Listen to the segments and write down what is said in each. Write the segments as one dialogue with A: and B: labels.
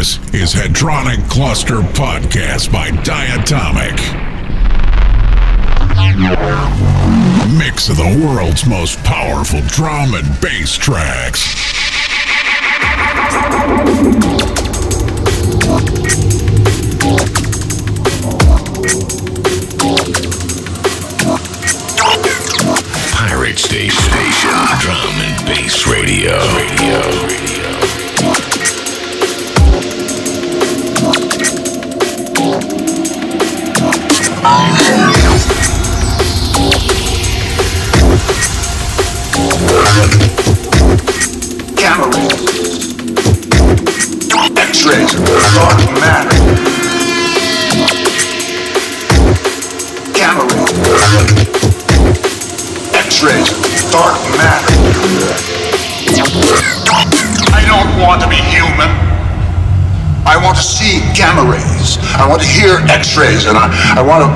A: This is Hadronic Cluster Podcast by Diatomic. Mix of the world's most powerful drum and bass tracks.
B: Pirate Station, Station, Drum and Bass Radio. radio. radio.
C: X-rays dark matter. X-rays dark matter. I don't want to be human. I want to see gamma rays. I want to hear x-rays and I, I want to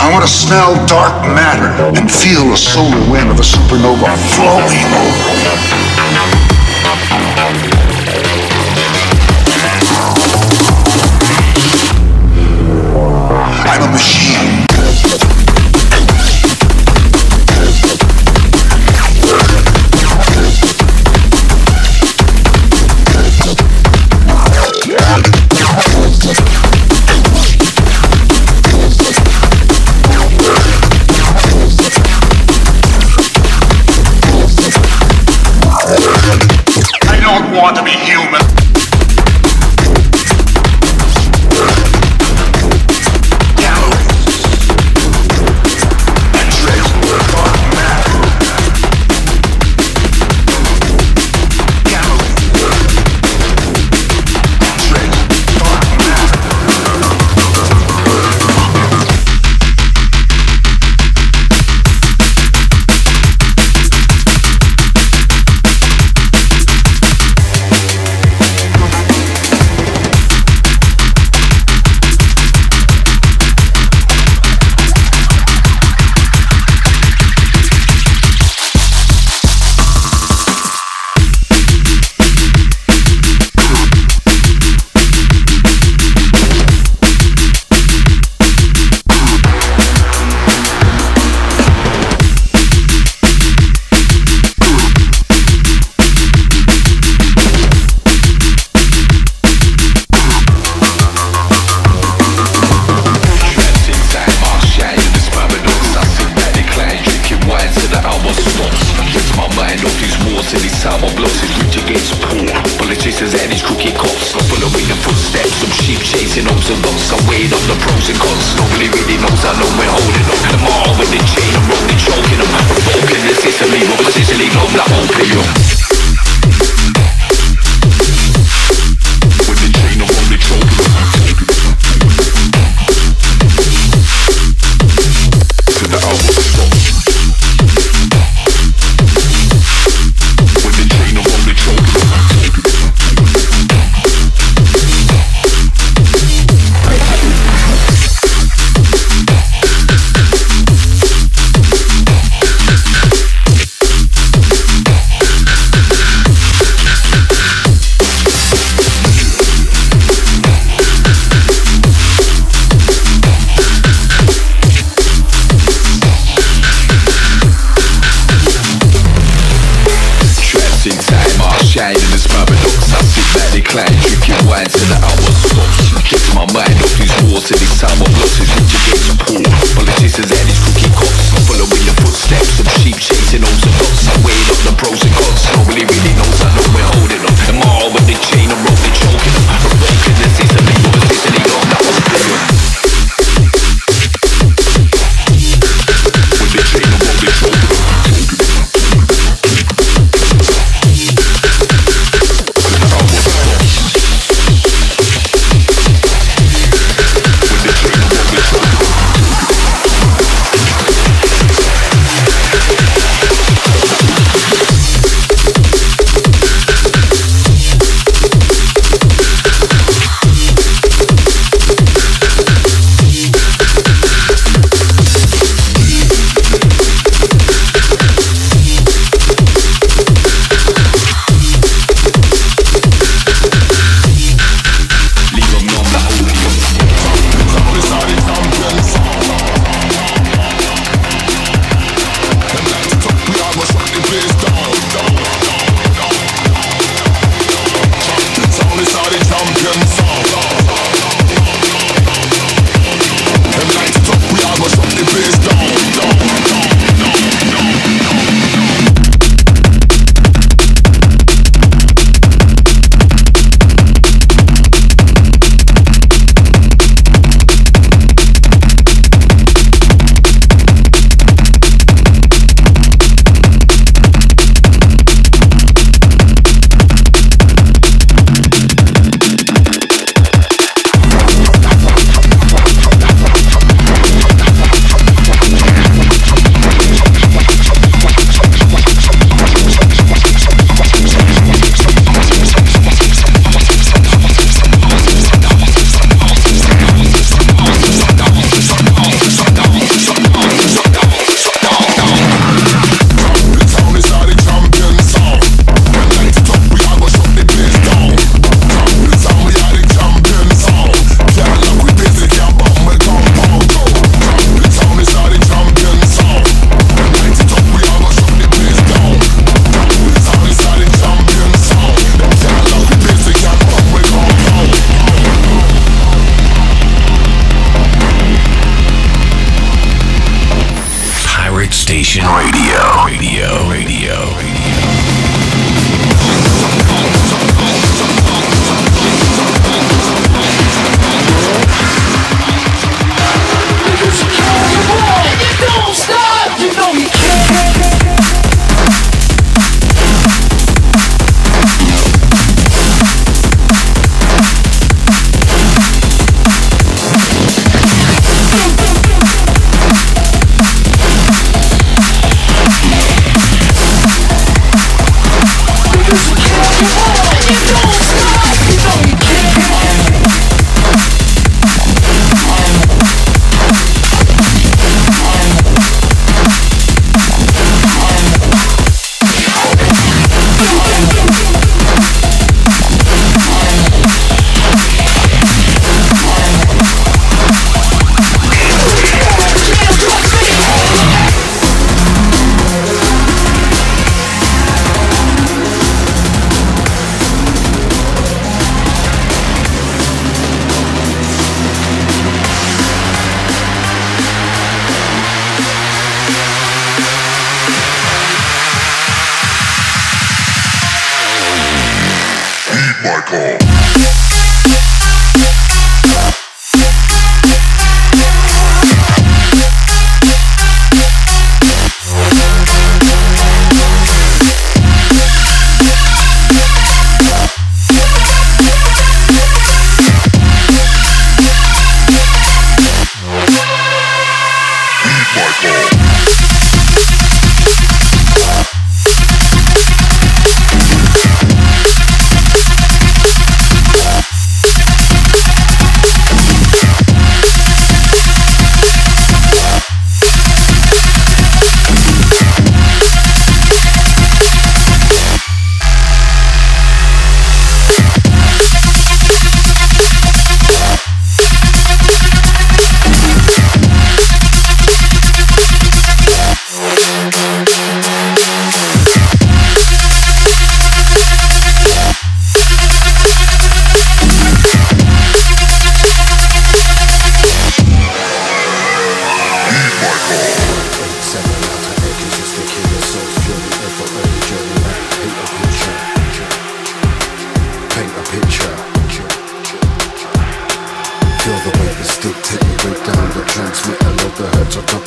C: I want to smell dark matter and feel the solar wind of a supernova flowing over.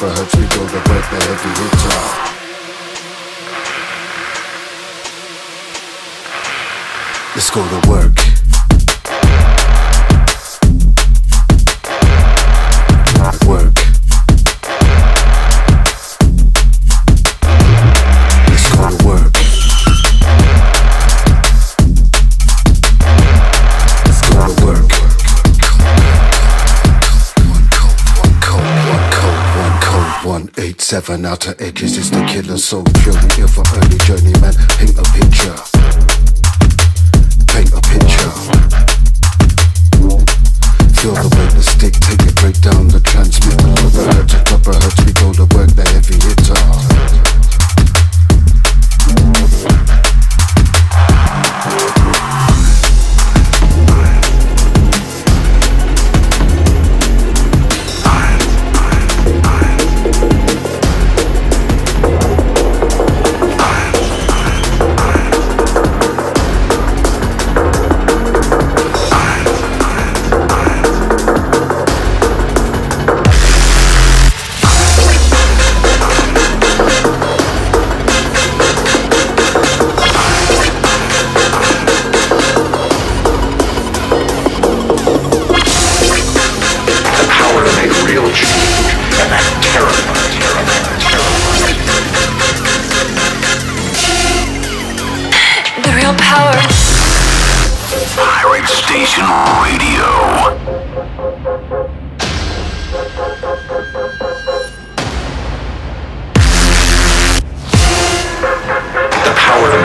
B: for her
D: Out outer edges is the killer, so purely ever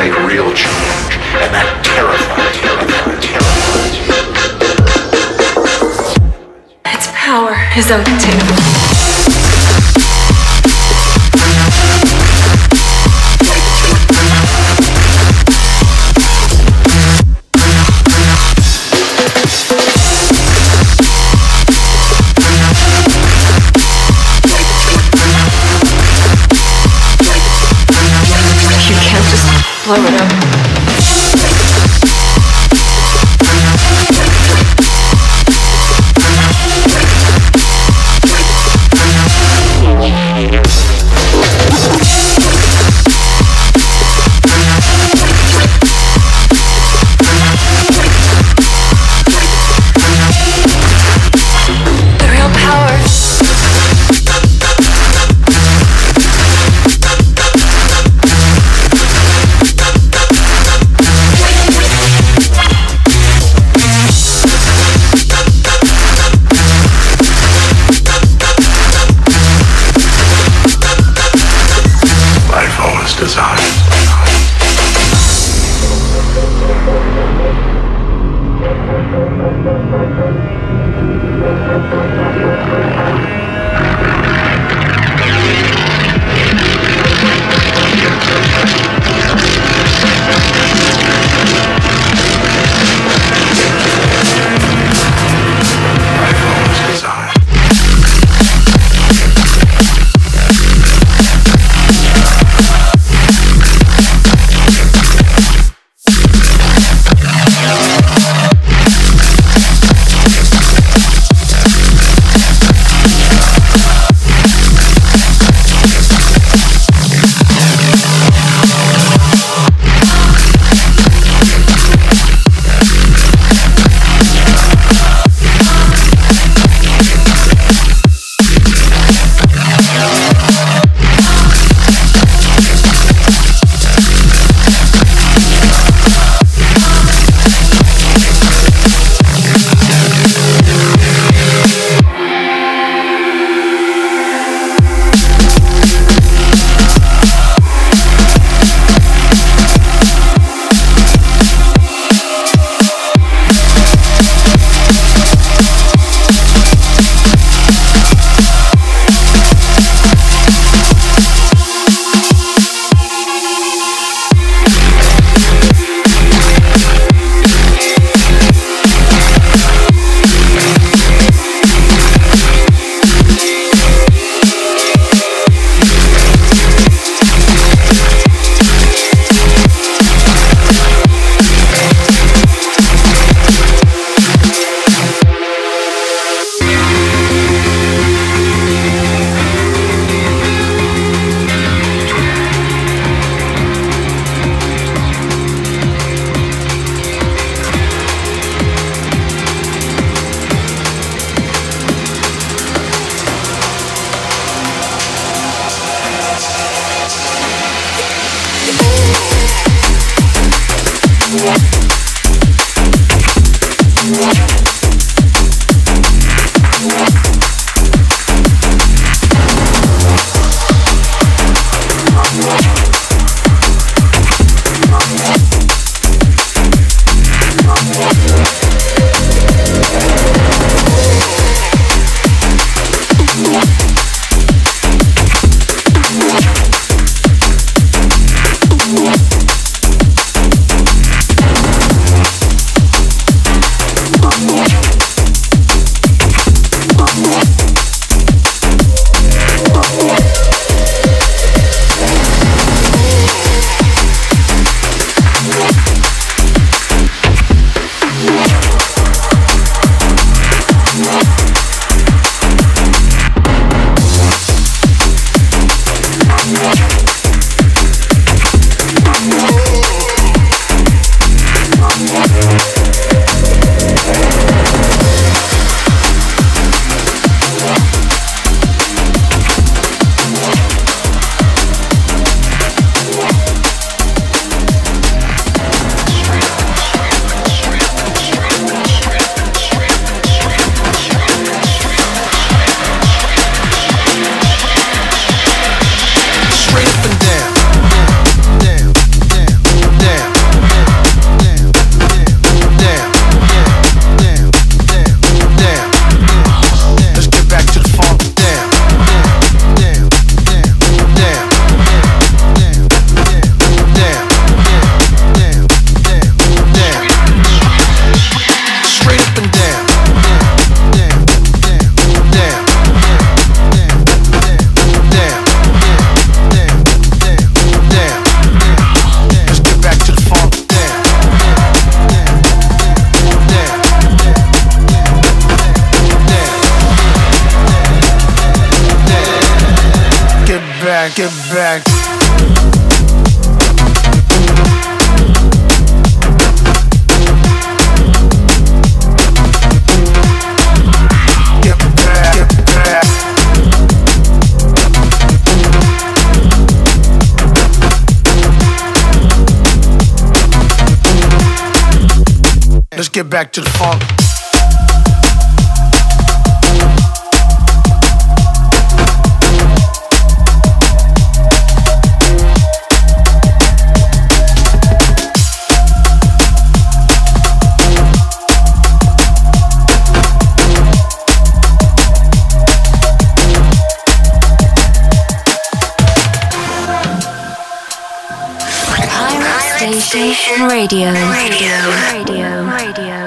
D: real change, and that terrifies, terrifies. Its power is untamable.
E: Back, get back. Let's get back to the funk.
F: Station Radio. Radio. Radio. Radio. Radio.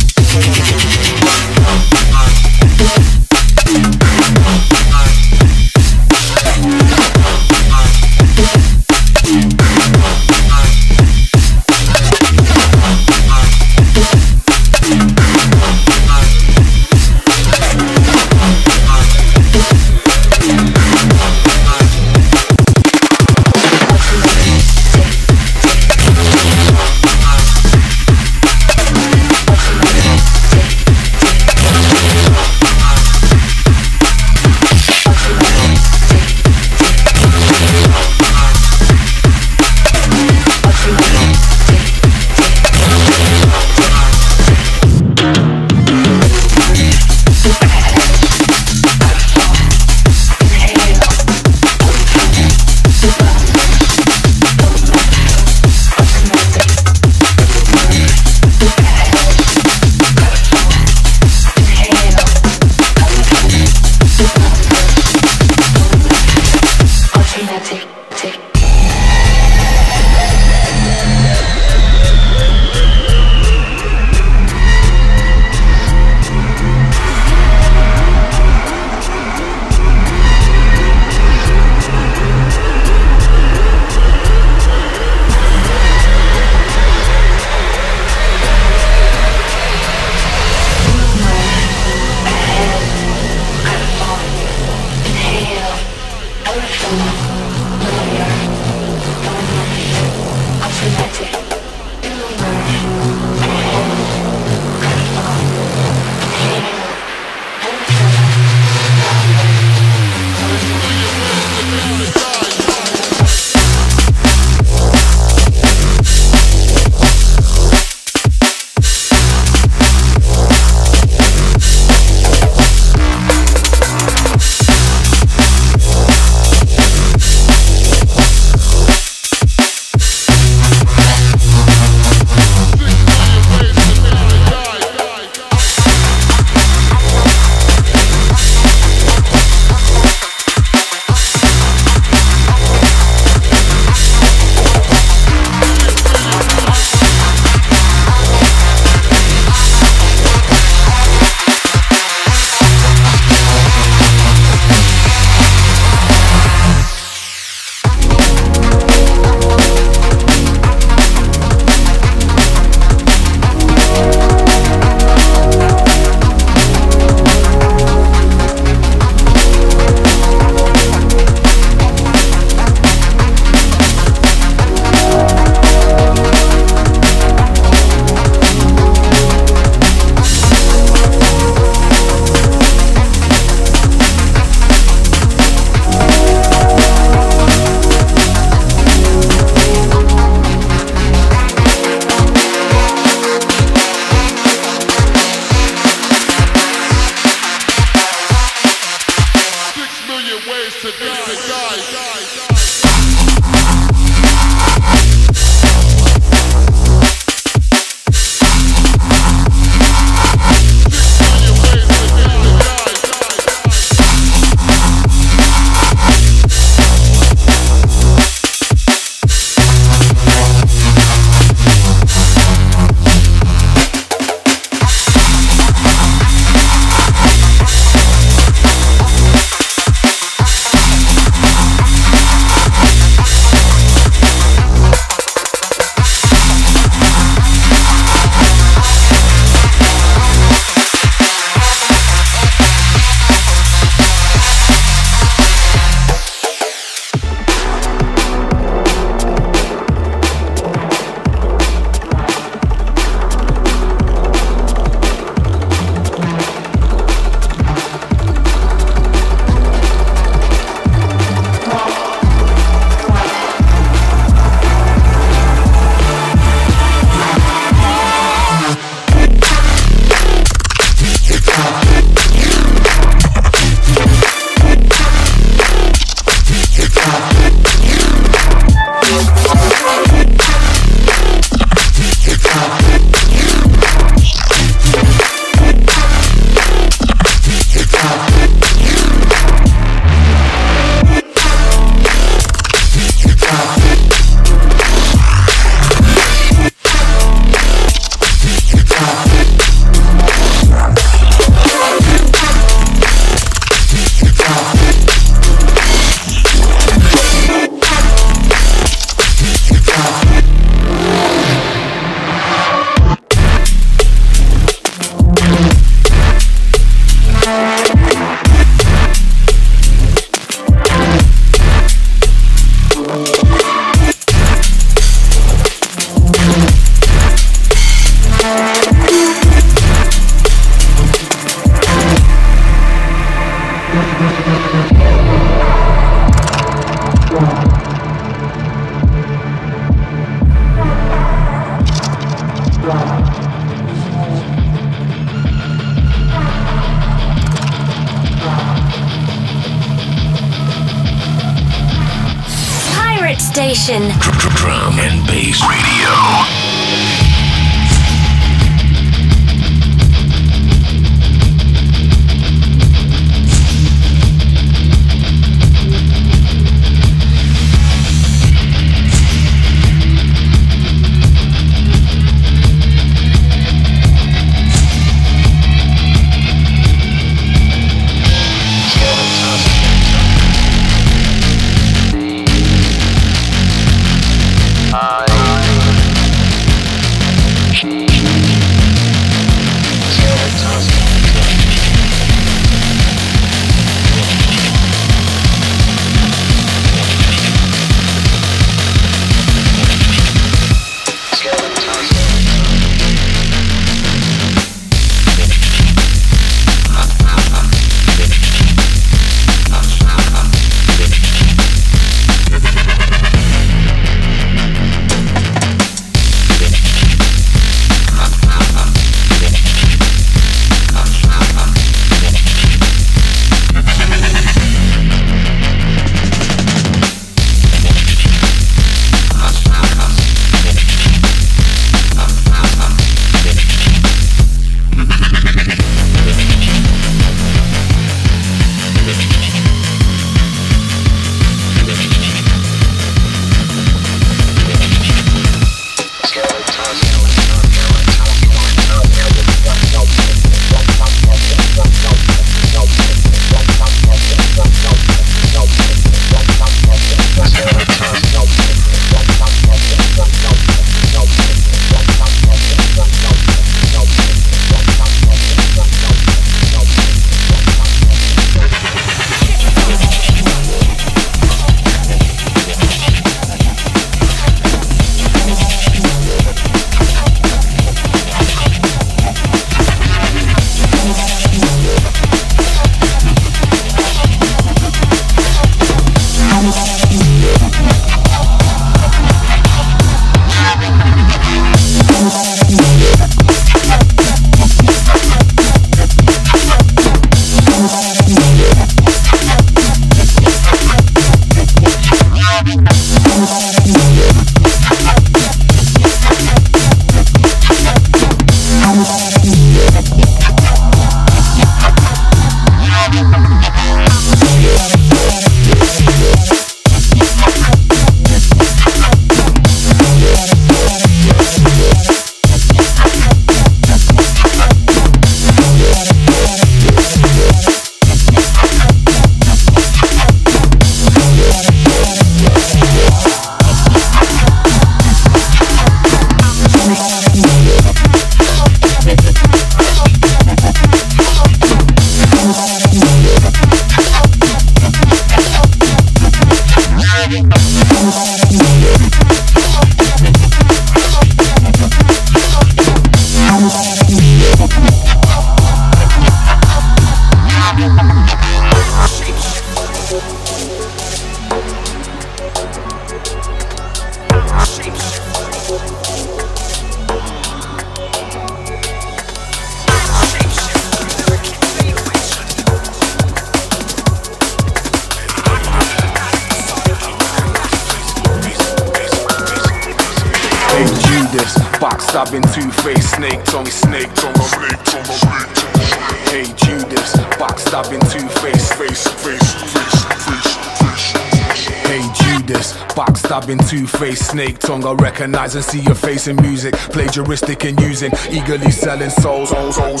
G: Two-faced snake tongue. I recognize and see your face in music, plagiaristic and using, eagerly selling souls. souls,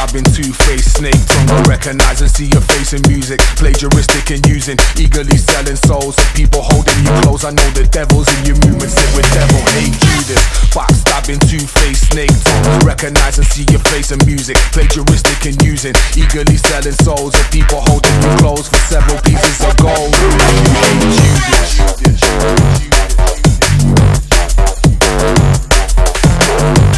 G: backstabbing two-faced snake tongue. Recognize and see your face in music, plagiaristic and using, eagerly selling souls. Of people holding you close. I know the devil's in your movement, sit with devil. Hey Judas, backstabbing two-faced snake tongue. Recognize and see your face in music, plagiaristic and using, eagerly selling souls. Of people holding you close for several pieces of gold. Hey Judas. Hey,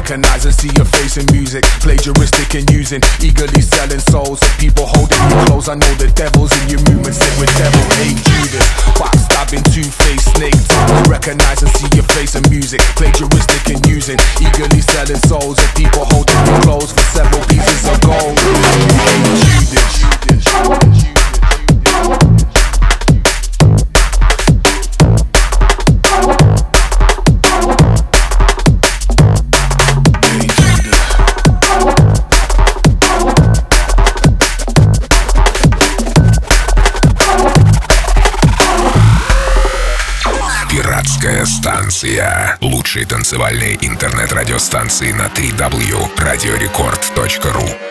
G: Recognize and see your face in music. Plagiaristic and using, eagerly selling souls. People holding you close. I know the devil's in your movements. Sit with devil, hey Judas. Pop stabbing, two faced snake. Recognize and see your face in music. Plagiaristic and using, eagerly selling souls. And people holding you close for several pieces of gold. Hey Judas.
H: Judas. Judas. Станция. Лучшие танцевальные интернет-радиостанции на 3W. Радиорекорд.ру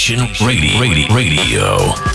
B: Radio. Radio. Radio.